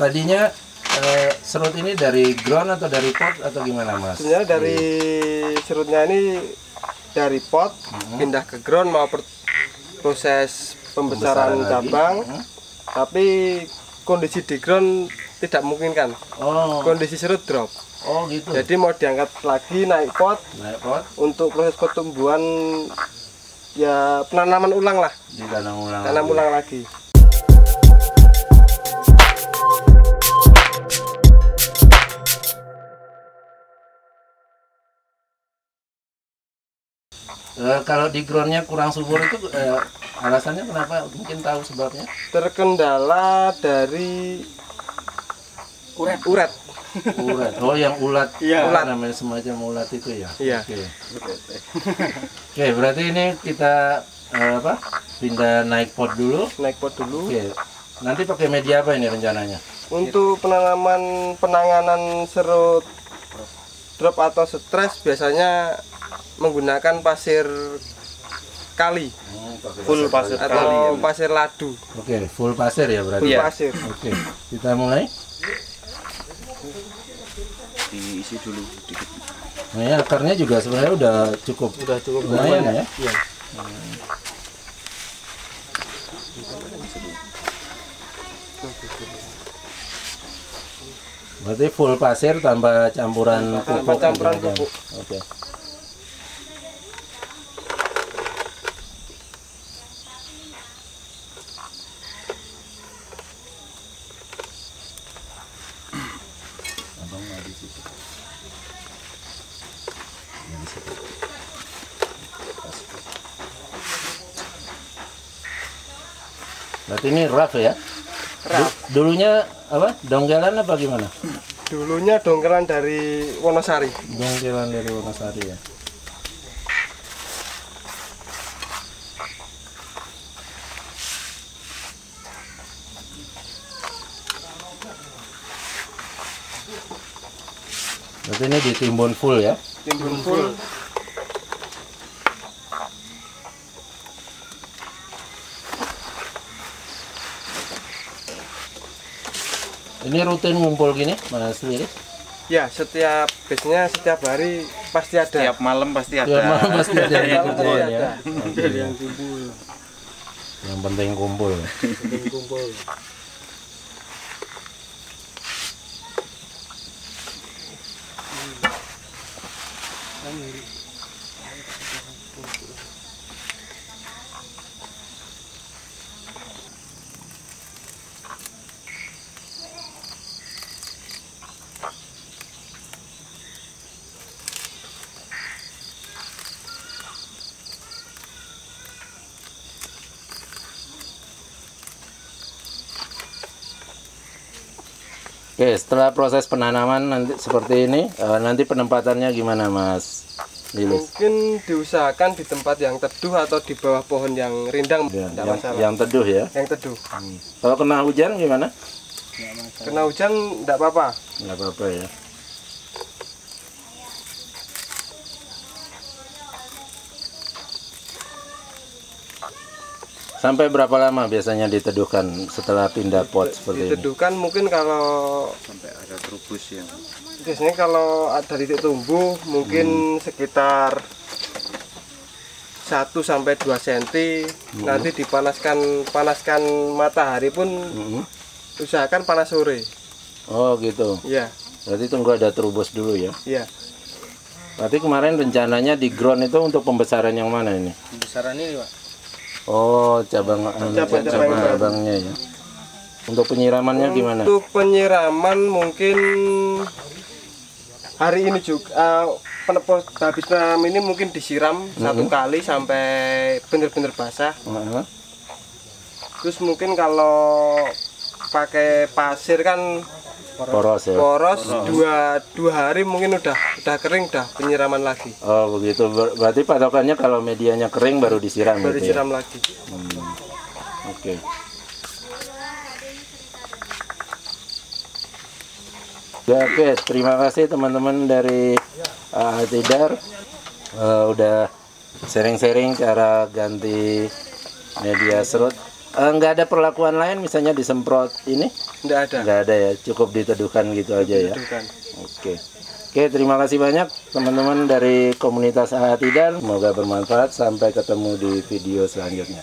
tadinya eh, serut ini dari ground atau dari pot atau gimana mas? Sebenarnya dari serutnya ini dari pot pindah ke ground mau per- proses pembesaran, Pembesaran cabang, Mhm. tapi kondisi di ground tidak memungkinkan. Oh, Kondisi serut drop. oh gitu. Jadi mau diangkat lagi naik pot Naik pot untuk proses pertumbuhan ya penanaman ulang lah, ditanam ulang. tanam lagi. ulang lagi. Eh, kalau di groundnya kurang subur itu eh, alasannya kenapa? Mungkin tahu sebabnya? Terkendala dari uret. Uret. Oh, yang ulat. Iya. ulat namanya semacam ulat itu ya. Iya. Oke. Oke, berarti ini kita eh, apa? Pindah naik pot dulu. Naik pot dulu. Oke. Nanti pakai media apa ini rencananya? Untuk penanaman penanganan serut drop atau stres biasanya menggunakan pasir kali Full pasir atau kali ya. pasir ladu. Oke, full pasir ya berarti. Full Iya. pasir. Oke, kita mulai. diisi dulu dikit Nah, ya, akarnya juga sebenarnya udah cukup Sudah cukup lumayan ya. Iya. Berarti full pasir tanpa campuran pupuk. Tanpa campuran gitu aja. pupuk. Oke. Berarti ini rough ya? Rough. Du- Dulunya apa? Donggelan apa gimana? Dulunya dongkelan dari Wonosari. Donggelan dari Wonosari ya. Berarti ini ditimbun full ya? Timbun full. Ini rutin ngumpul gini, Mas Liris? Ya, setiap biasanya setiap hari pasti ada. tiap malam pasti ada Tiap malam pasti ada yang dikerjain malam ya. ada. Yang kumpul. Yang penting kumpul. Yang kumpul. Oke, setelah proses penanaman nanti seperti ini, eh, nanti penempatannya gimana, Mas Lilis? Mungkin diusahakan di tempat yang teduh atau di bawah pohon yang rindang, Ya, tidak yang, masalah. yang teduh ya. Yang teduh. Kalau kena hujan gimana? Kena hujan tidak apa-apa. Nggak apa-apa ya. Sampai berapa lama biasanya diteduhkan setelah pindah pot seperti ini? Diteduhkan mungkin kalau sampai ada terubus yang biasanya kalau ada titik tumbuh mungkin sekitar 1 sampai 2 cm nanti dipanaskan panaskan matahari pun Mhm. usahakan panas sore Oh gitu. iya Berarti tunggu ada terubus dulu ya. iya Berarti kemarin rencananya di ground itu untuk pembesaran yang mana ini? besaran ini pak Oh cabang Cabang-cabang. cabang-cabangnya ya. Untuk penyiramannya gimana? untuk penyiraman mungkin hari ini juga eh, penepos habis tanam ini mungkin disiram satu kali sampai benar-benar basah Heeh. terus mungkin kalau pakai pasir kan Poros ya. poros dua dua hari mungkin udah udah kering udah penyiraman lagi Oh begitu. Ber- Berarti patokannya kalau medianya kering baru disiram baru gitu ya? disiram lagi Hmm. Oke. Ya, oke, terima kasih teman-teman dari uh, Tidar Uh, udah sharing-sharing cara ganti media serut. Eh, nggak ada perlakuan lain misalnya disemprot ini? Nggak ada. Nggak ada ya cukup diteduhkan gitu cukup aja ya? diteduhkan. ya oke. Oke terima kasih banyak teman-teman dari komunitas Ahatidan semoga bermanfaat sampai ketemu di video selanjutnya.